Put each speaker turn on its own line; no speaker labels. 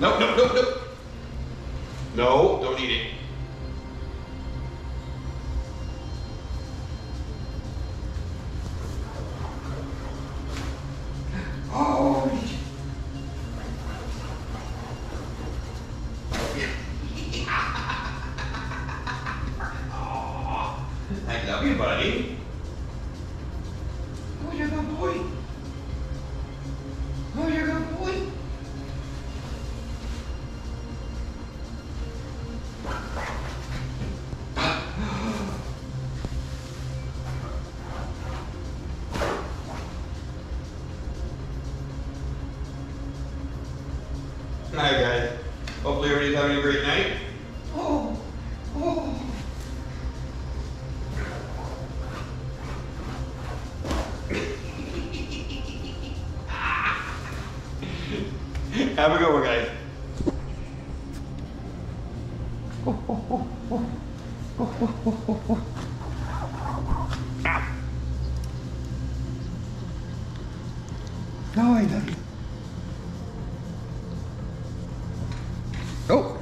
no, no, no, no. No, don't eat it. I love you, buddy. Oh, you're a good boy. Oh, you're a good boy. Hi guys. Hopefully everybody's having a great night. Oh, Have a good one, guys. No, I don't. Oh.